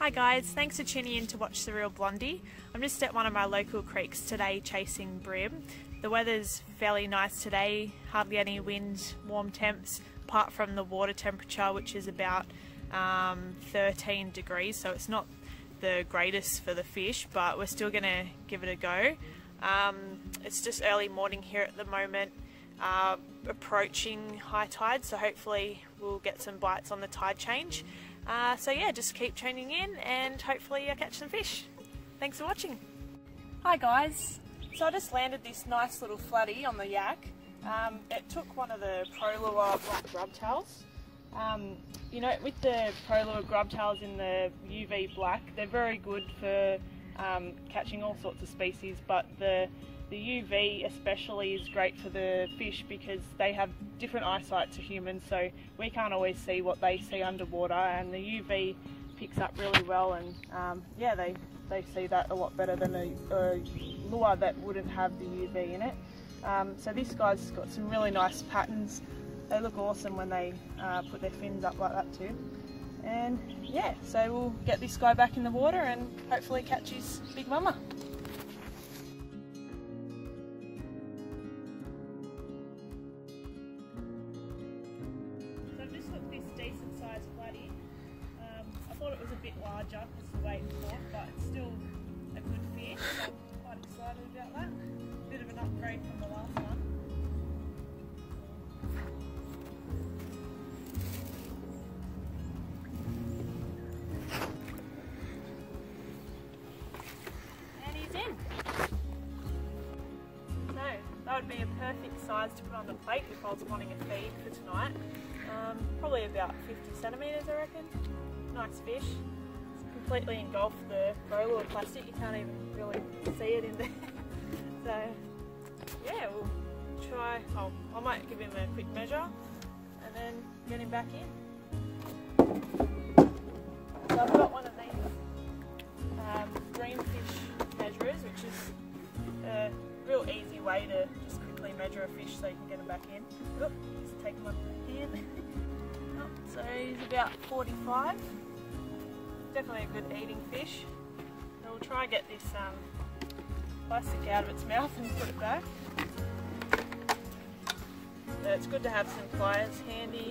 Hi guys, thanks for tuning in to watch The Reel Blondie. I'm just at one of my local creeks today chasing bream. The weather's fairly nice today, hardly any wind, warm temps, apart from the water temperature which is about um, 13 degrees, so it's not the greatest for the fish, but we're still going to give it a go. Um, it's just early morning here at the moment, uh, approaching high tide, so hopefully we'll get some bites on the tide change. Uh, so yeah, just keep tuning in and hopefully I catch some fish. Thanks for watching. Hi guys. So I just landed this nice little flatty on the yak. Um, it took one of the ProLure black grub tails. Um, you know, with the ProLure grub tails in the UV black, they're very good for um, catching all sorts of species, but the the UV especially is great for the fish because they have different eyesight to humans, so we can't always see what they see underwater, and the UV picks up really well, and um, yeah, they, they see that a lot better than a, a lure that wouldn't have the UV in it. Um, so this guy's got some really nice patterns. They look awesome when they uh, put their fins up like that too. And yeah, so we'll get this guy back in the water and hopefully catch his big mama. Um, thought it was a bit larger because the weight caught, but it's still a good fish. I'm quite excited about that. Bit of an upgrade from the last would be a perfect size to put on the plate if I was wanting a feed for tonight. Um, probably about 50 centimetres I reckon nice fish. It's completely engulfed the roll of plastic, you can't even really see it in there. so yeah, we'll try, I might give him a quick measure and then get him back in. So I've got one of these fish so you can get him back in. Oop, just take him up in. oh, so he's about 45 definitely a good eating fish. And we'll try and get this um, plastic out of its mouth and put it back. So it's good to have some pliers handy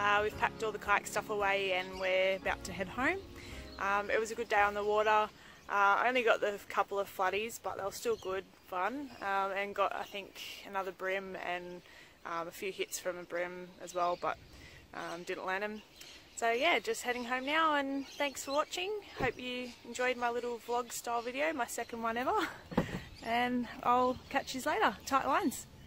Uh, we've packed all the kayak stuff away and we're about to head home. Um, it was a good day on the water. Uh, I only got the couple of floodies, but they were still good fun, um, and got I think another bream and um, a few hits from a bream as well, but um, didn't land them. So yeah, just heading home now and thanks for watching. Hope you enjoyed my little vlog style video, my second one ever. And I'll catch you later. Tight lines.